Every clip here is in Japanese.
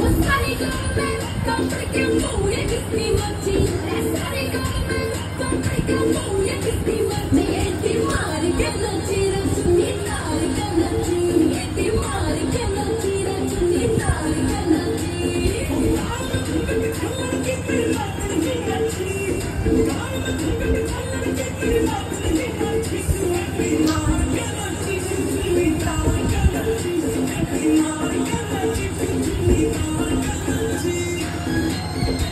gonna Thank you, you.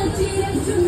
Thank you.